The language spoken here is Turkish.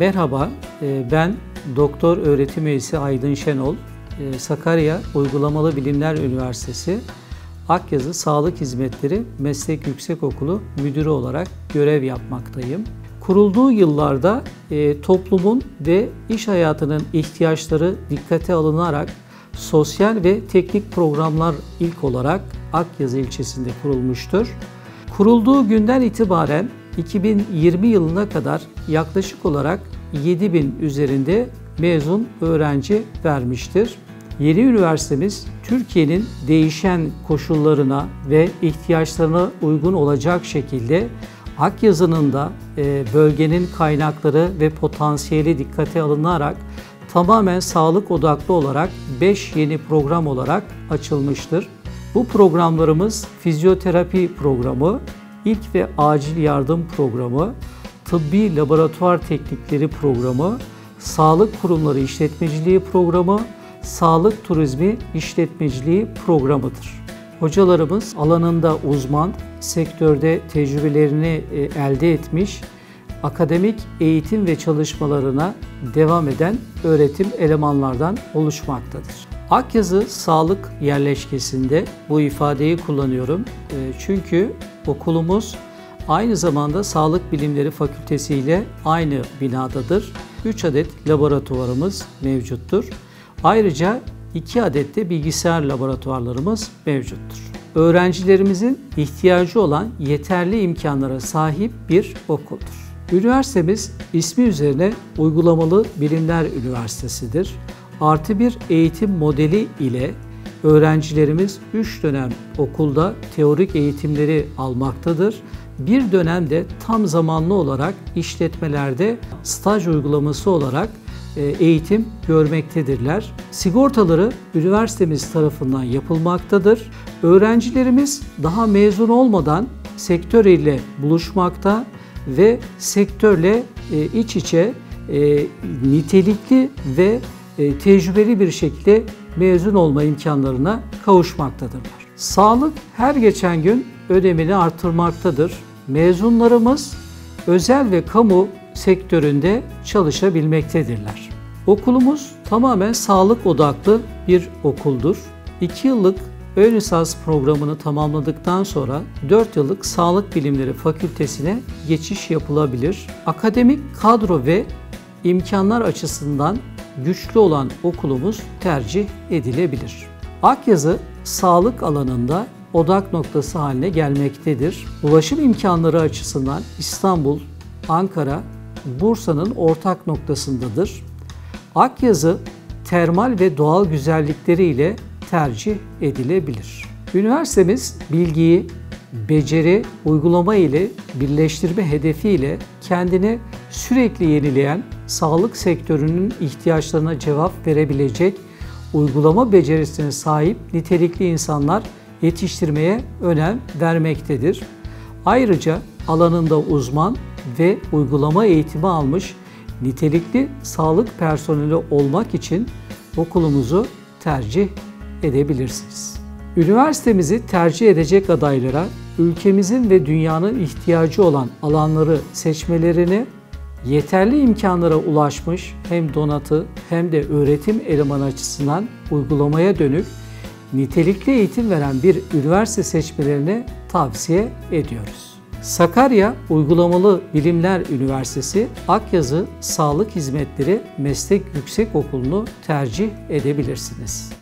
Merhaba, e, ben Doktor Öğretim Üyesi Aydın Şenol, e, Sakarya Uygulamalı Bilimler Üniversitesi Akyazı Sağlık Hizmetleri Meslek Yüksekokulu Müdürü olarak görev yapmaktayım. Kurulduğu yıllarda e, toplumun ve iş hayatının ihtiyaçları dikkate alınarak sosyal ve teknik programlar ilk olarak Akyazı ilçesinde kurulmuştur. Kurulduğu günden itibaren 2020 yılına kadar yaklaşık olarak 7000 üzerinde mezun öğrenci vermiştir. Yeni üniversitemiz Türkiye'nin değişen koşullarına ve ihtiyaçlarına uygun olacak şekilde Akyazı'nın da e, bölgenin kaynakları ve potansiyeli dikkate alınarak tamamen sağlık odaklı olarak 5 yeni program olarak açılmıştır. Bu programlarımız fizyoterapi programı, ilk ve acil yardım programı, tıbbi laboratuvar teknikleri programı, sağlık kurumları işletmeciliği programı, sağlık turizmi işletmeciliği programıdır. Hocalarımız alanında uzman, sektörde tecrübelerini e, elde etmiş, akademik eğitim ve çalışmalarına devam eden öğretim elemanlardan oluşmaktadır. Akyazı Sağlık Yerleşkesi'nde bu ifadeyi kullanıyorum. E, çünkü okulumuz aynı zamanda Sağlık Bilimleri Fakültesi ile aynı binadadır. 3 adet laboratuvarımız mevcuttur. Ayrıca 2 adet de bilgisayar laboratuvarlarımız mevcuttur. Öğrencilerimizin ihtiyacı olan yeterli imkanlara sahip bir okuldur. Üniversitemiz ismi üzerine uygulamalı bilimler üniversitesidir. Artı bir eğitim modeli ile öğrencilerimiz 3 dönem okulda teorik eğitimleri almaktadır. Bir dönemde tam zamanlı olarak işletmelerde staj uygulaması olarak e, eğitim görmektedirler. Sigortaları üniversitemiz tarafından yapılmaktadır. Öğrencilerimiz daha mezun olmadan sektör ile buluşmakta ve sektörle e, iç içe e, nitelikli ve tecrübeli bir şekilde mezun olma imkanlarına kavuşmaktadırlar. Sağlık her geçen gün önemini artırmaktadır. Mezunlarımız özel ve kamu sektöründe çalışabilmektedirler. Okulumuz tamamen sağlık odaklı bir okuldur. 2 yıllık ön lisans programını tamamladıktan sonra 4 yıllık Sağlık Bilimleri Fakültesine geçiş yapılabilir. Akademik kadro ve imkanlar açısından güçlü olan okulumuz tercih edilebilir. Akyazı sağlık alanında odak noktası haline gelmektedir. Ulaşım imkanları açısından İstanbul, Ankara, Bursa'nın ortak noktasındadır. Akyazı termal ve doğal güzellikleriyle tercih edilebilir. Üniversitemiz bilgiyi beceri, uygulama ile birleştirme hedefiyle kendini sürekli yenileyen sağlık sektörünün ihtiyaçlarına cevap verebilecek uygulama becerisine sahip nitelikli insanlar yetiştirmeye önem vermektedir. Ayrıca alanında uzman ve uygulama eğitimi almış nitelikli sağlık personeli olmak için okulumuzu tercih edebilirsiniz. Üniversitemizi tercih edecek adaylara ülkemizin ve dünyanın ihtiyacı olan alanları seçmelerini yeterli imkanlara ulaşmış hem donatı hem de öğretim elemanı açısından uygulamaya dönük nitelikli eğitim veren bir üniversite seçmelerini tavsiye ediyoruz. Sakarya Uygulamalı Bilimler Üniversitesi Akyazı Sağlık Hizmetleri Meslek Yüksekokulu'nu tercih edebilirsiniz.